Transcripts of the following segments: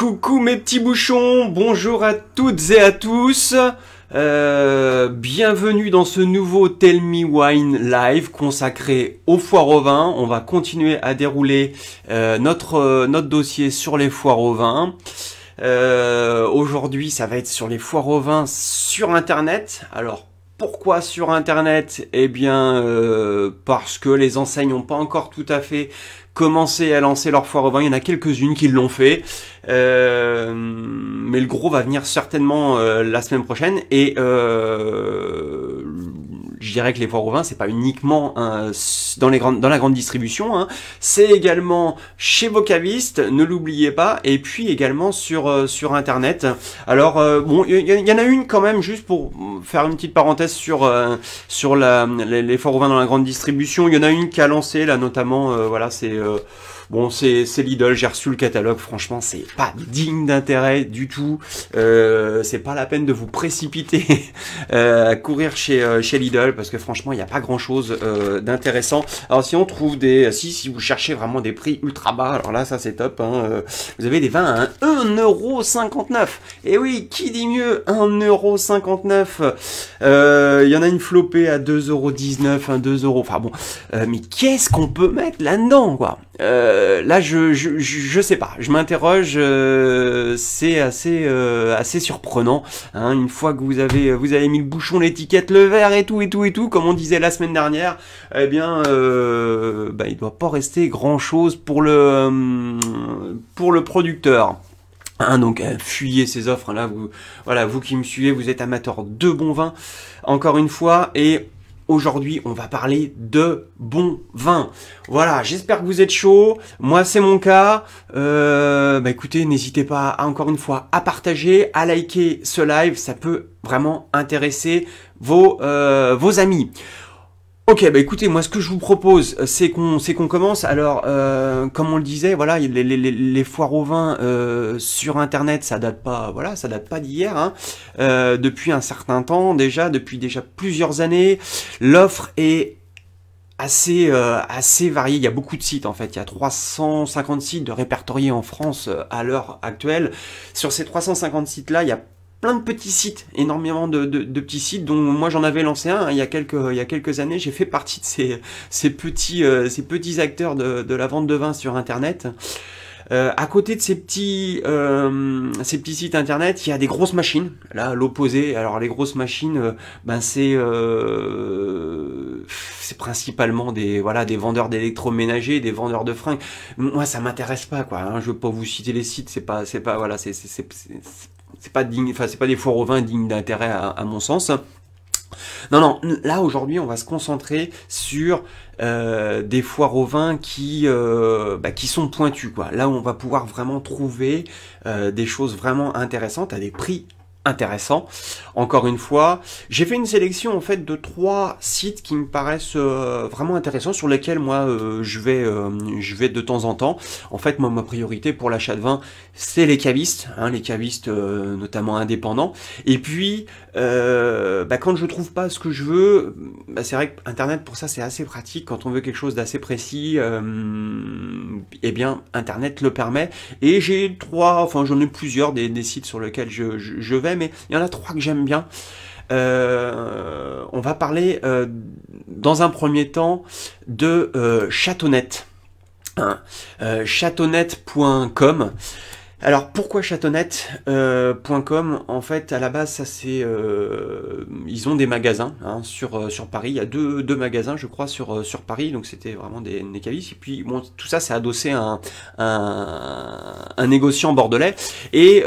Coucou mes petits bouchons, bonjour à toutes et à tous. Euh, bienvenue dans ce nouveau Tell Me Wine Live consacré aux foires au vin. On va continuer à dérouler euh, notre, euh, notre dossier sur les foires au vin. Aujourd'hui, ça va être sur les foires au vin sur Internet. Alors, pourquoi sur Internet? Eh bien, parce que les enseignes n'ont pas encore tout à fait commencé à lancer leur foire au vin. Il y en a quelques-unes qui l'ont fait. Euh, mais le gros va venir certainement euh, la semaine prochaine. Et euh, je dirais que les foires au vin, c'est pas uniquement dans, la grande distribution, hein. c'est également chez vos cavistes, ne l'oubliez pas, et puis également sur, euh, sur Internet. Alors, euh, bon, il y, en a une quand même, juste pour faire une petite parenthèse sur, euh, sur les, vin dans la grande distribution, il y en a une qui a lancé, là notamment, voilà, c'est... Bon, c'est Lidl, j'ai reçu le catalogue, franchement, c'est pas digne d'intérêt du tout. Euh, c'est pas la peine de vous précipiter euh, à courir chez, euh, chez Lidl, parce que franchement, il n'y a pas grand-chose d'intéressant. Alors, si on trouve des... Si, si vous cherchez vraiment des prix ultra bas, alors là, ça c'est top. Hein, vous avez des vins à 1,59€. Et oui, qui dit mieux 1,59€ Il y en a une flopée à 2,19€, 2€. Enfin bon, mais qu'est-ce qu'on peut mettre là-dedans, quoi? Euh, là, je, je, je, sais pas. Je m'interroge. Euh, c'est assez euh, assez surprenant. Hein, une fois que vous avez vous avez mis le bouchon, l'étiquette, le verre et tout et tout et tout, comme on disait la semaine dernière, eh bien, bah, il doit pas rester grand chose pour le pour le producteur. Hein, donc fuyez ces offres là, vous voilà, vous qui me suivez, vous êtes amateur de bon vin, encore une fois, et Aujourd'hui, on va parler de bon vin. Voilà, j'espère que vous êtes chaud. Moi, c'est mon cas. Euh, bah écoutez, n'hésitez pas encore une fois à partager, à liker ce live. Ça peut vraiment intéresser vos, euh, vos amis. Ok, bah écoutez, moi ce que je vous propose, euh, c'est qu'on c'est qu'on commence. Alors, euh, comme on le disait, voilà, les, foires au vin euh, sur Internet, ça date pas, voilà, ça date pas d'hier. Hein. depuis un certain temps, déjà, depuis déjà plusieurs années, l'offre est assez assez variée. Il y a beaucoup de sites en fait. Il y a 350 sites de répertoriés en France à l'heure actuelle. Sur ces 350 sites là, il y a plein de petits sites, énormément de, petits sites dont moi j'en avais lancé un hein, il, y a quelques, il y a quelques années. J'ai fait partie de ces, ces, petits, euh, ces petits acteurs de, de, la vente de vin sur Internet. Euh, à côté de ces petits, euh, ces petits sites internet, il y a des grosses machines. Là, l'opposé. Alors les grosses machines, ben c'est c'est principalement des voilà des vendeurs d'électroménager, des vendeurs de fringues. Moi, ça m'intéresse pas quoi. Hein. Je veux pas vous citer les sites. C'est pas c'est pas voilà c'est c'est pas digne, c'est pas des foires au vin dignes d'intérêt à, mon sens. Non, non, là aujourd'hui on va se concentrer sur euh, des foires au vin qui, euh, bah, qui sont pointues. Quoi. Là on va pouvoir vraiment trouver euh, des choses vraiment intéressantes à des prix intéressant. Encore une fois, j'ai fait une sélection en fait de trois sites qui me paraissent euh, vraiment intéressants sur lesquels moi euh, je vais euh, je vais de temps en temps. En fait, moi ma priorité pour l'achat de vin, c'est les cavistes, hein, les cavistes notamment indépendants. Et puis bah, quand je trouve pas ce que je veux, bah, c'est vrai que internet pour ça c'est assez pratique quand on veut quelque chose d'assez précis. eh bien internet le permet. Et j'ai trois, enfin j'en ai plusieurs des, sites sur lesquels je vais mais il y en a trois que j'aime bien. Euh, on va parler euh, dans un premier temps de euh, Chatonnette. Hein. Chatonnette.com. Alors pourquoi chatonnette.com euh, En fait, à la base, ça c'est, euh, ils ont des magasins hein, sur euh, sur Paris. Il y a deux, magasins, je crois, sur Paris. Donc c'était vraiment des, des Et puis bon, tout ça, c'est adossé à un, négociant bordelais. Et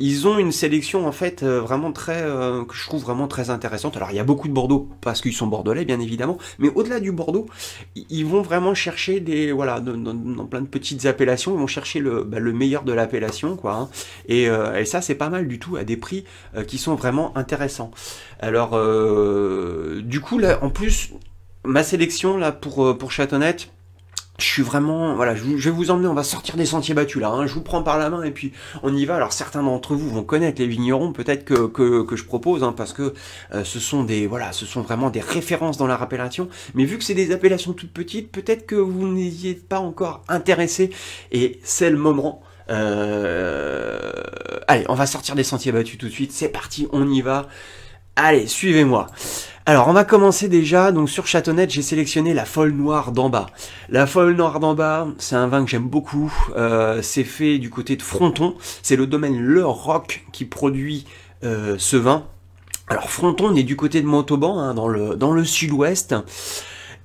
ils ont une sélection en fait vraiment très que je trouve vraiment très intéressante. Alors il y a beaucoup de Bordeaux parce qu'ils sont bordelais, bien évidemment. Mais au-delà du Bordeaux, ils vont vraiment chercher des voilà dans, plein de petites appellations. Ils vont chercher le, bah, le meilleur de l'appellation, quoi. Hein. Euh, et, ça, c'est pas mal du tout à des prix euh, qui sont vraiment intéressants. Alors, euh, du coup, là, en plus, ma sélection là pour pour je suis vraiment, voilà, je, vais vous emmener, on va sortir des sentiers battus là, hein. je vous prends par la main et puis on y va. Alors certains d'entre vous vont connaître les vignerons, peut-être que, je propose, hein, parce que ce sont des, voilà, ce sont vraiment des références dans la appellation. Mais vu que c'est des appellations toutes petites, peut-être que vous n'y êtes pas encore intéressé et c'est le moment Euh, allez, on va sortir des sentiers battus tout de suite. C'est parti, on y va. Allez, suivez-moi. Alors, on va commencer déjà. Donc, sur Châteaunet, j'ai sélectionné la Folle Noire d'en bas. La Folle Noire d'en bas, c'est un vin que j'aime beaucoup. Euh, c'est fait du côté de Fronton. C'est le domaine Le Roc qui produit euh, ce vin. Alors, Fronton, on est du côté de Montauban, hein, dans le, dans le sud-ouest.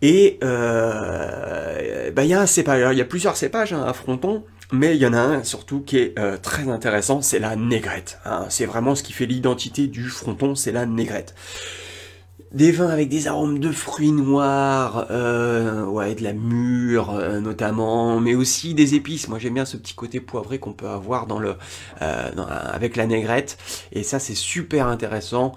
Et euh, bah, il y a il y a plusieurs cépages hein, à Fronton. Mais il y en a un surtout qui est euh, très intéressant, c'est la négrette. Hein. C'est vraiment ce qui fait l'identité du fronton, c'est la négrette. Des vins avec des arômes de fruits noirs, euh, ouais, de la mûre euh, notamment, mais aussi des épices. Moi j'aime bien ce petit côté poivré qu'on peut avoir avec la négrette, et ça c'est super intéressant.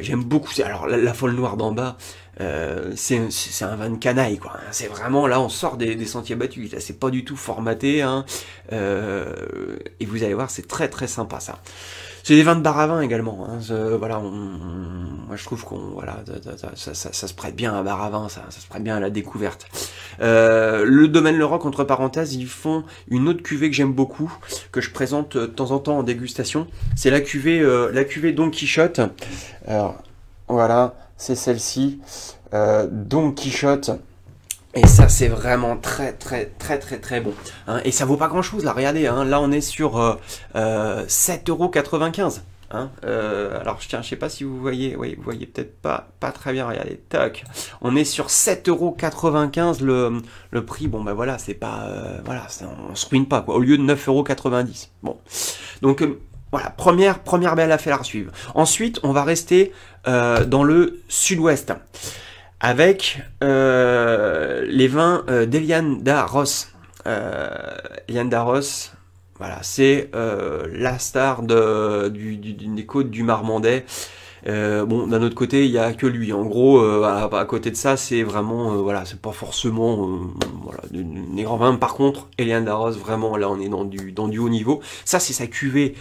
j'aime beaucoup. Alors la folle noire d'en bas, euh, c'est un vin de canaille quoi. C'est vraiment là on sort des, sentiers battus. Là c'est pas du tout formaté. Hein. Euh, et vous allez voir c'est très très sympa ça. C'est des vins de bar à vin également. Hein. voilà, moi je trouve qu'on voilà ça, se prête bien à bar à vin, ça, se prête bien à la découverte. Euh, le domaine Le Roc entre parenthèses ils font une autre cuvée que j'aime beaucoup que je présente de temps en temps en dégustation. C'est la cuvée la cuvée Don Quichotte. Alors voilà c'est celle-ci, euh, Don Quichotte. Et ça, c'est vraiment très, très, très, très, très bon. Hein. et ça vaut pas grand-chose, là, regardez. Hein. là, on est sur euh, euh, 7,95€. Hein. Euh, alors, je tiens, je sais pas si vous voyez, vous voyez peut-être pas, pas très bien, regardez, toc. On est sur 7,95€ le, le prix. Bon, ben voilà, c'est pas, voilà, on se ruine pas, quoi, au lieu de 9,90€. Bon. Donc, voilà, première, première belle affaire à suivre. Ensuite, on va rester euh, dans le sud-ouest avec euh, les vins euh, d'Eliane Darros. Eliane Darros, voilà, c'est la star des côtes du Marmandais. bon, d'un autre côté, il n'y a que lui. En gros, à, côté de ça, c'est vraiment, voilà, c'est pas forcément, voilà, des grands vins. Par contre, Eliane Darros, vraiment, là, on est dans du, dans du haut niveau. Ça, c'est sa cuvée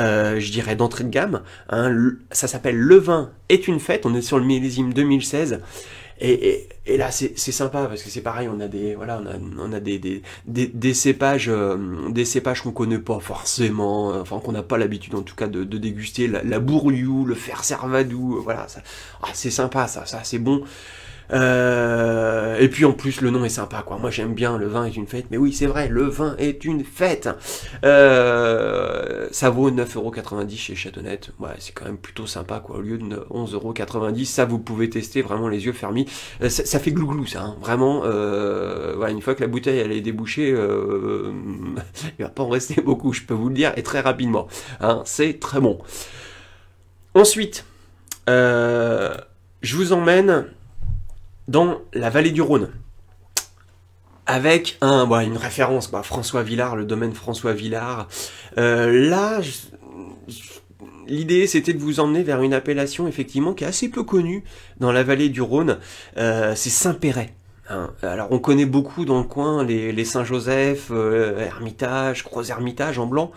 euh, je dirais, d'entrée de gamme. Hein, ça s'appelle Le vin est une fête. On est sur le millésime 2016. Et, et, là, c'est sympa parce que c'est pareil, on a des voilà, on a, on a des, des, des, cépages, euh, des cépages qu'on connaît pas forcément, euh, enfin qu'on n'a pas l'habitude en tout cas de, de déguster, la, la bourliou, le fer servadou, voilà, ah, c'est sympa, ça, ça c'est bon. Euh, et puis en plus le nom est sympa quoi. Moi j'aime bien le vin est une fête. Mais oui c'est vrai, le vin est une fête. Euh, ça vaut 9,90€ chez Châteaunet. Ouais c'est quand même plutôt sympa quoi. Au lieu de 11,90€, ça vous pouvez tester vraiment les yeux fermés. Euh, ça, fait glouglou ça. Hein. Vraiment. voilà, une fois que la bouteille elle est débouchée, il va pas en rester beaucoup. Je peux vous le dire et très rapidement. Hein. C'est très bon. Ensuite, je vous emmène dans la vallée du Rhône. Avec bah, une référence, bah, François Villard, le domaine François Villard. Euh, là, l'idée c'était de vous emmener vers une appellation effectivement qui est assez peu connue dans la vallée du Rhône. Euh, c'est Saint-Péret. Hein. Alors on connaît beaucoup dans le coin les, Saint-Joseph, euh, Hermitage, Croix-Hermitage en blanc.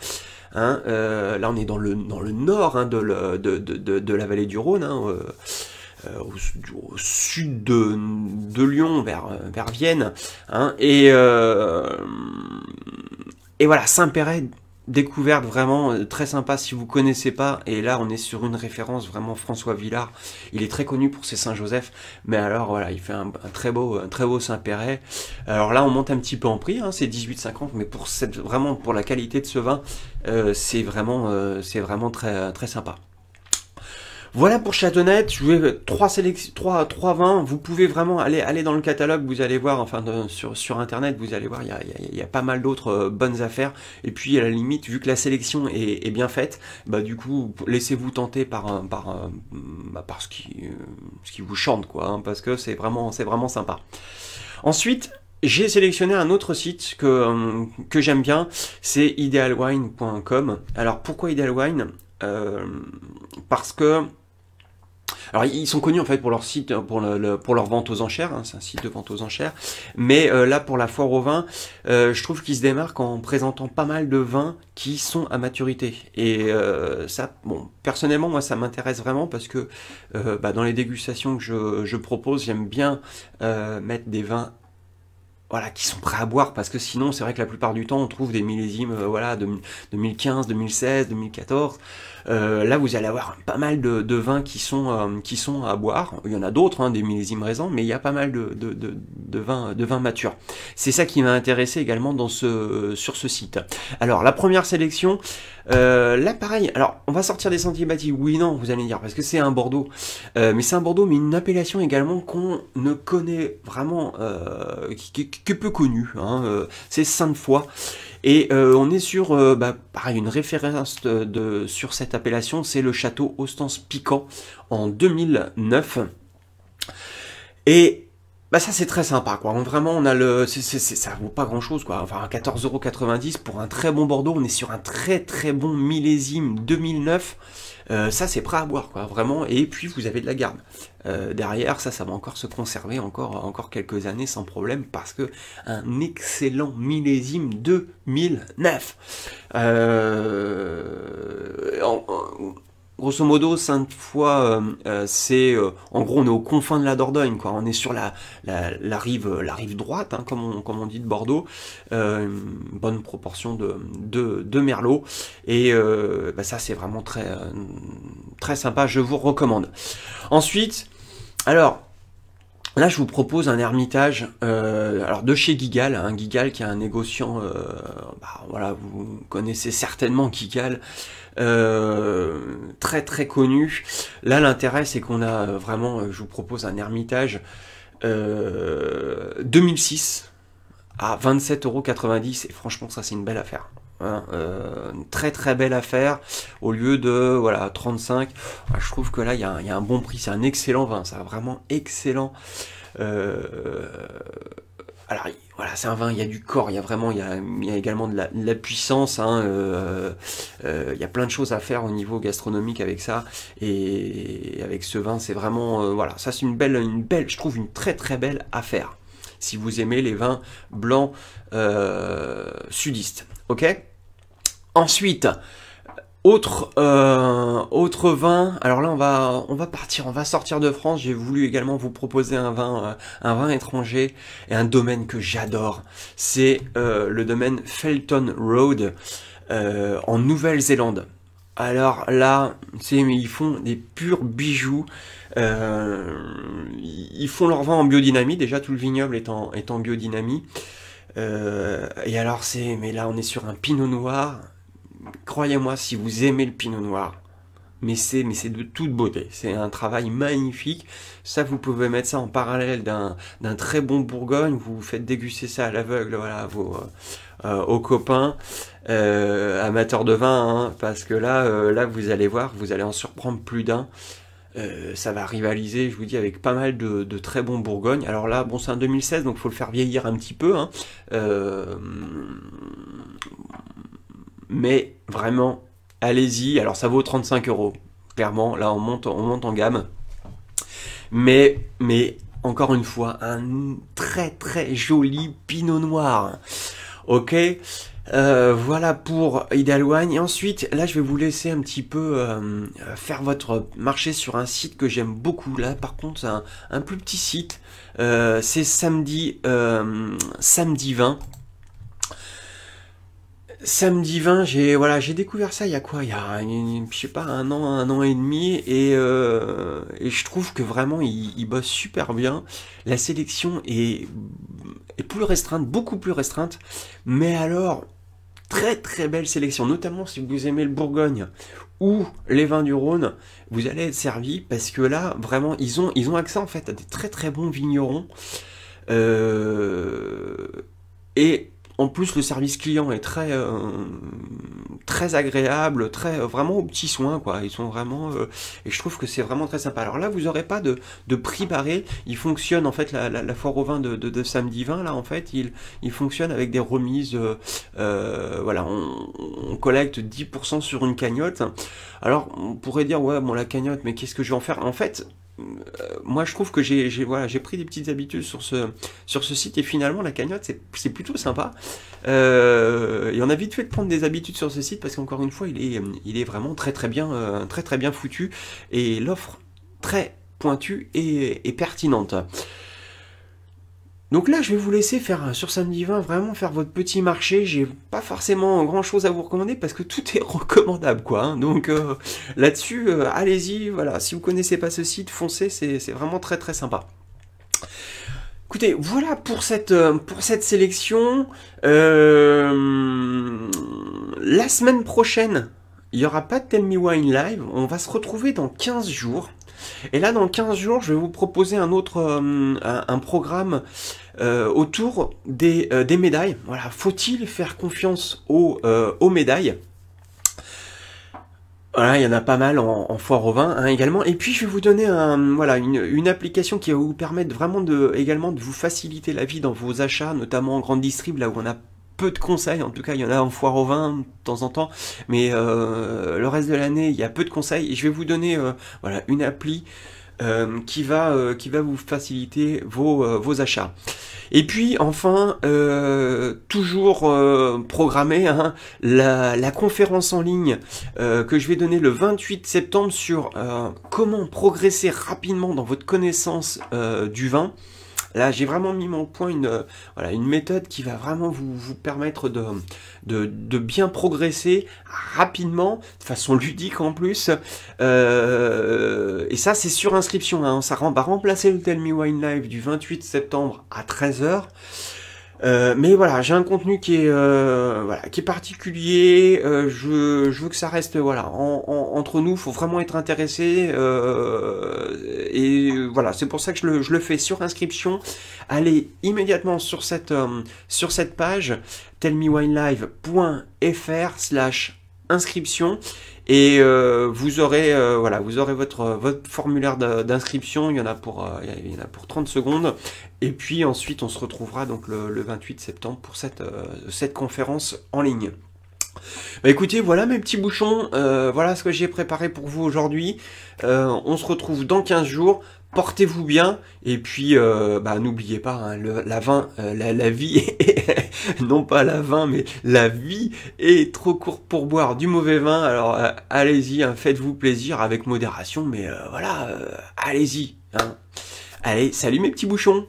Hein. là on est dans le, dans le nord hein, de, la vallée du Rhône. Euh, au, sud de, Lyon, vers, vers Vienne. Hein, et, euh, et voilà, Saint-Péret, découverte vraiment euh, très sympa si vous connaissez pas. Et là, on est sur une référence vraiment François Villard. Il est très connu pour ses Saint-Joseph, mais alors voilà, il fait un, très beau, Saint-Péret. Alors là, on monte un petit peu en prix, hein, c'est 18,50, mais pour vraiment pour la qualité de ce vin, c'est vraiment, c'est vraiment très très sympa. Voilà pour Châteaunet, je vais trois sélections, trois, trois vins. Vous pouvez vraiment aller, aller dans le catalogue, vous allez voir, enfin sur, sur internet, vous allez voir, il y a, il y a pas mal d'autres euh, bonnes affaires. Et puis à la limite, vu que la sélection est, bien faite, bah du coup, laissez-vous tenter par, par, bah, par ce, qui, euh, ce qui vous chante, quoi, hein, parce que c'est vraiment, c'est vraiment sympa. Ensuite, j'ai sélectionné un autre site que, euh, que j'aime bien, c'est idealwine.com. Alors pourquoi idealwine Parce que alors ils sont connus en fait pour leur site, pour, le, pour leur vente aux enchères, hein, c'est un site de vente aux enchères. Mais euh, là pour la foire au vin, euh, je trouve qu'ils se démarquent en présentant pas mal de vins qui sont à maturité. Et euh, ça, bon, personnellement moi ça m'intéresse vraiment parce que bah, dans les dégustations que je, je propose, j'aime bien mettre des vins voilà, qui sont prêts à boire, parce que sinon, c'est vrai que la plupart du temps, on trouve des millésimes, euh, voilà, de 2015, 2016, 2014. Euh, là, vous allez avoir pas mal de, vins qui sont, euh, qui sont à boire. Il y en a d'autres, hein, des millésimes raisins, mais il y a pas mal de, de, vins, de vins matures. C'est ça qui m'a intéressé également dans ce, sur ce site. Alors, la première sélection, euh, là, pareil. Alors, on va sortir des sentiers bâtis. Oui, non, vous allez dire, parce que c'est un Bordeaux. mais c'est un Bordeaux, mais une appellation également qu'on ne connaît vraiment, est peu connue. Hein, c'est Sainte-Foy. Et euh, on est sur, euh, bah, pareil, une référence de, sur cette appellation, c'est le château Ostens Piquant en 2009. Et bah ça c'est très sympa quoi. Vraiment on a le, ça vaut pas grand chose quoi. Enfin 14,90€ pour un très bon Bordeaux. On est sur un très très bon millésime 2009. Euh, ça c'est prêt à boire quoi, vraiment. Et puis vous avez de la garde. Euh, derrière, ça, ça va encore se conserver encore, encore quelques années sans problème parce que un excellent millésime 2009. Euh, grosso modo, sainte fois, euh, c'est, en gros, on est aux confins de la Dordogne, quoi. On est sur la, la, rive, droite, hein, comme, on, dit de Bordeaux. une bonne proportion de merlot. Et bah, ça, c'est vraiment très, très sympa. Je vous recommande. Ensuite, alors, Là, je vous propose un ermitage euh, de chez Gigal, un hein, Gigal qui est un négociant, euh, bah, voilà, vous connaissez certainement Gigal, euh, très très connu. Là, l'intérêt, c'est qu'on a vraiment, je vous propose un ermitage 2006 à 27,90€ et franchement, ça, c'est une belle affaire. Euh, très très belle affaire. Au lieu de voilà 35 ah, je trouve que là il y, a un bon prix. C'est un excellent vin ça vraiment excellent. Euh, alors voilà c'est un vin il y a du corps il y a vraiment il y a, également de la, puissance hein, euh, il y a plein de choses à faire au niveau gastronomique avec ça. Et avec ce vin c'est vraiment voilà ça c'est une belle une belle je trouve une très très belle affaire. Si vous aimez les vins blancs sudistes ok? Ensuite, autre, euh, autre vin, alors là on va, on va partir, on va sortir de France, j'ai voulu également vous proposer un vin, euh, un vin étranger et un domaine que j'adore, c'est euh, le domaine Felton Road en Nouvelle-Zélande. Alors là, ils font des purs bijoux, ils font leur vin en biodynamie, déjà tout le vignoble est en, est en biodynamie, et alors c'est, mais là on est sur un pinot noir, croyez-moi, si vous aimez le pinot noir, mais c'est mais c'est de toute beauté. C'est un travail magnifique. Ça, vous pouvez mettre ça en parallèle d'un très bon Bourgogne. Vous faites déguster ça à l'aveugle, voilà, vos euh, euh, aux copains euh, amateurs de vin, hein, parce que là, là, vous allez voir, vous allez en surprendre plus d'un. ça va rivaliser, je vous dis, avec pas mal de, très bons Bourgognes. Alors là, bon, c'est un 2016, donc faut le faire vieillir un petit peu. Hein mais vraiment, allez-y. Alors ça vaut 35 euros, clairement. Là, on monte, on monte en gamme. Mais, mais encore une fois, un très très joli pinot noir. Ok? Euh, voilà pour Idalwan. Et ensuite, là, je vais vous laisser un petit peu euh, faire votre marché sur un site que j'aime beaucoup. Là, par contre, c'est un, plus petit site. Euh, c'est samedi, samedi 20. Samedi 20, j'ai voilà, j'ai découvert ça il y a quoi? Il y a, je sais pas, un an, un an et demi, et, euh, et je trouve que vraiment il, il, bosse super bien. La sélection est, est plus restreinte, beaucoup plus restreinte, mais alors très très belle sélection, notamment si vous aimez le Bourgogne ou les vins du Rhône, vous allez être servi parce que là vraiment ils ont ils ont accès en fait à des très très bons vignerons. Euh, et en plus, le service client est très, euh, très agréable, très vraiment au petit soin, quoi. Ils sont vraiment, euh, et je trouve que c'est vraiment très sympa. Alors là, vous n'aurez pas de, de, prix barré. Il fonctionne en fait la, foire au vin de, de, samedi 20 là, en fait, il, fonctionne avec des remises. Euh, voilà, on, on, collecte 10% sur une cagnotte. Alors, on pourrait dire ouais, bon la cagnotte, mais qu'est-ce que je vais en faire? En fait, euh, moi je trouve que j'ai voilà, pris des petites habitudes sur ce, sur ce site et finalement la cagnotte c'est plutôt sympa. Euh, et on a vite fait de prendre des habitudes sur ce site parce qu'encore une fois il est, il est vraiment très très bien, euh, très très bien foutu et l'offre très pointue et, et pertinente. Donc là, je vais vous laisser faire euh, sur samedi 20 vraiment faire votre petit marché. J'ai pas forcément grand chose à vous recommander parce que tout est recommandable, quoi. Hein. Donc euh, là-dessus, euh, allez-y. Voilà, si vous connaissez pas ce site, foncez, c'est vraiment très très sympa. Écoutez, voilà pour cette sélection. la semaine prochaine, il n'y aura pas de Tell Me Wine Live. On va se retrouver dans 15 jours. Et là, dans 15 jours, je vais vous proposer un autre programme euh, autour des, euh, des, médailles. Voilà, faut-il faire confiance aux, aux médailles? Voilà, il y en a pas mal en, foire au vin hein, également. Et puis je vais vous donner voilà, une, une, application qui va vous permettre vraiment de, également de vous faciliter la vie dans vos achats, notamment en grande distrib, là où on a peu de conseils, en tout cas il y en a en foire au vin de temps en temps, mais euh, le reste de l'année il y a peu de conseils et je vais vous donner euh, voilà, une appli euh, qui, va, qui va vous faciliter vos, vos achats. Et puis enfin, toujours programmer hein, la, conférence en ligne que je vais donner le 28 septembre sur comment progresser rapidement dans votre connaissance du vin. Là, j'ai vraiment mis mon point une, euh, voilà, une méthode qui va vraiment vous, vous permettre de, de, de, bien progresser rapidement, de façon ludique en plus. Euh, et ça, c'est sur inscription. Hein. Ça va remplacer le Tell Me Wine Live du 28 septembre à 13h. Euh, mais voilà, j'ai un contenu qui est euh, voilà, qui est particulier. Euh, je, veux que ça reste voilà en, en, entre nous. Faut vraiment être intéressé. et voilà, c'est pour ça que je le, je le, fais sur inscription. Allez immédiatement sur cette sur cette page tellmewinelive.fr slash inscription et euh, vous aurez euh, voilà vous aurez votre votre formulaire d'inscription. Il y en a pour euh, il y en a pour 30 secondes. Et puis ensuite on se retrouvera donc le, le 28 septembre pour cette cette conférence en ligne. Bah écoutez, voilà mes petits bouchons, voilà ce que j'ai préparé pour vous aujourd'hui. on se retrouve dans 15 jours portez-vous bien et puis euh, bah, n'oubliez pas hein, la vin euh, la, vie non pas la vin mais la vie est trop courte pour boire du mauvais vin alors euh, allez-y hein, faites-vous plaisir avec modération mais voilà allez-y hein. allez salut mes petits bouchons